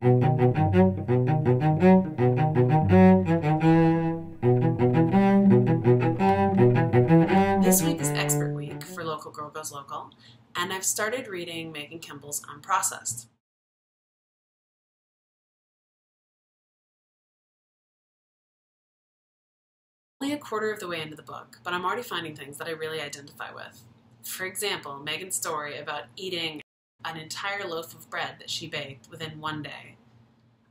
This week is Expert Week for Local Girl Goes Local, and I've started reading Megan Kimble's Unprocessed. Only a quarter of the way into the book, but I'm already finding things that I really identify with. For example, Megan's story about eating an entire loaf of bread that she baked within one day.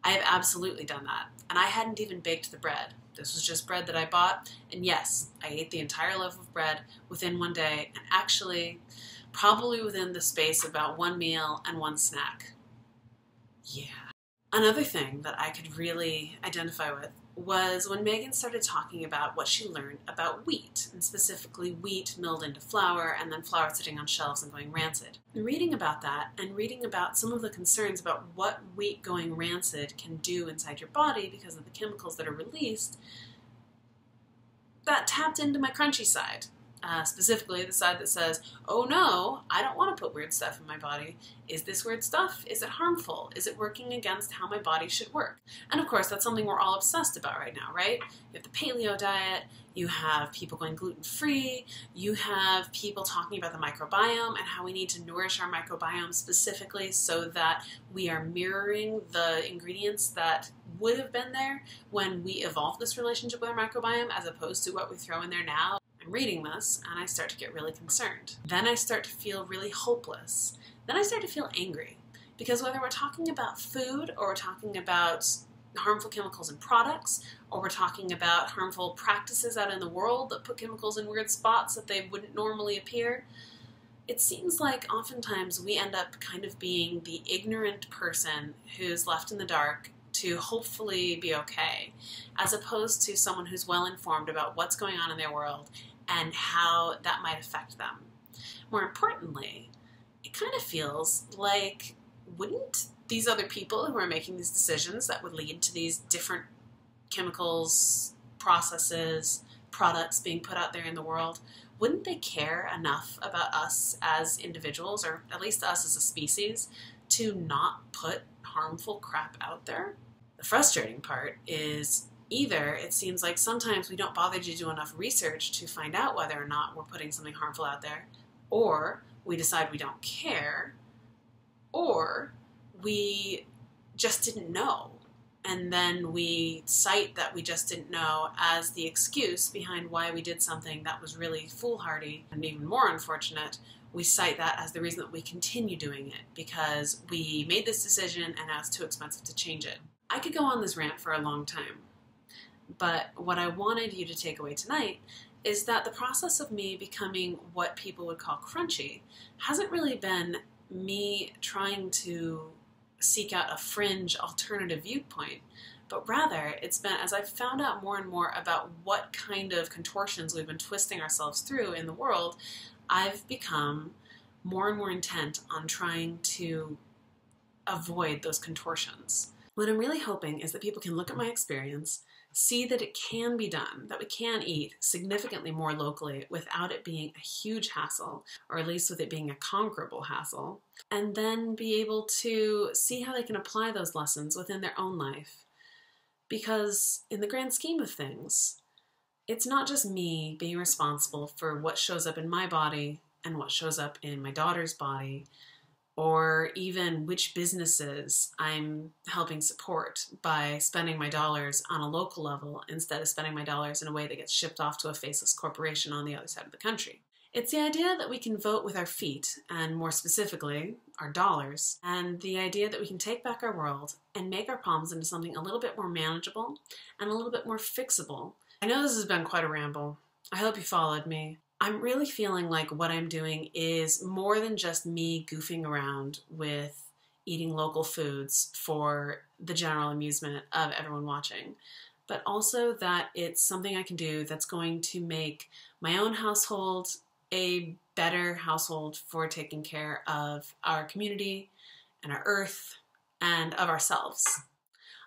I have absolutely done that, and I hadn't even baked the bread. This was just bread that I bought, and yes, I ate the entire loaf of bread within one day, and actually, probably within the space of about one meal and one snack. Yeah. Another thing that I could really identify with was when Megan started talking about what she learned about wheat, and specifically wheat milled into flour and then flour sitting on shelves and going rancid. And reading about that and reading about some of the concerns about what wheat going rancid can do inside your body because of the chemicals that are released, that tapped into my crunchy side. Uh, specifically, the side that says, oh no, I don't want to put weird stuff in my body. Is this weird stuff? Is it harmful? Is it working against how my body should work? And of course, that's something we're all obsessed about right now, right? You have the paleo diet, you have people going gluten free, you have people talking about the microbiome and how we need to nourish our microbiome specifically so that we are mirroring the ingredients that would have been there when we evolved this relationship with our microbiome as opposed to what we throw in there now. I'm reading this and I start to get really concerned. Then I start to feel really hopeless. Then I start to feel angry because whether we're talking about food or we're talking about harmful chemicals in products or we're talking about harmful practices out in the world that put chemicals in weird spots that they wouldn't normally appear, it seems like oftentimes we end up kind of being the ignorant person who's left in the dark to hopefully be okay, as opposed to someone who's well informed about what's going on in their world and how that might affect them. More importantly, it kind of feels like wouldn't these other people who are making these decisions that would lead to these different chemicals, processes, products being put out there in the world, wouldn't they care enough about us as individuals, or at least us as a species, to not put harmful crap out there? The frustrating part is Either it seems like sometimes we don't bother to do enough research to find out whether or not we're putting something harmful out there, or we decide we don't care, or we just didn't know. And then we cite that we just didn't know as the excuse behind why we did something that was really foolhardy and even more unfortunate. We cite that as the reason that we continue doing it because we made this decision and now it's too expensive to change it. I could go on this rant for a long time. But what I wanted you to take away tonight is that the process of me becoming what people would call crunchy hasn't really been me trying to seek out a fringe alternative viewpoint, but rather it's been as I've found out more and more about what kind of contortions we've been twisting ourselves through in the world, I've become more and more intent on trying to avoid those contortions. What I'm really hoping is that people can look at my experience see that it can be done, that we can eat significantly more locally without it being a huge hassle, or at least with it being a conquerable hassle, and then be able to see how they can apply those lessons within their own life. Because, in the grand scheme of things, it's not just me being responsible for what shows up in my body and what shows up in my daughter's body or even which businesses I'm helping support by spending my dollars on a local level instead of spending my dollars in a way that gets shipped off to a faceless corporation on the other side of the country. It's the idea that we can vote with our feet, and more specifically, our dollars, and the idea that we can take back our world and make our problems into something a little bit more manageable and a little bit more fixable. I know this has been quite a ramble. I hope you followed me. I'm really feeling like what I'm doing is more than just me goofing around with eating local foods for the general amusement of everyone watching, but also that it's something I can do that's going to make my own household a better household for taking care of our community and our earth and of ourselves.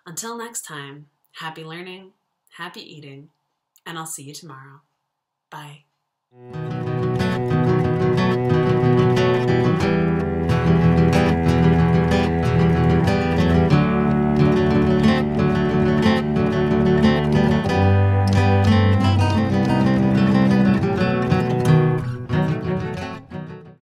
Until next time, happy learning, happy eating, and I'll see you tomorrow. Bye. You.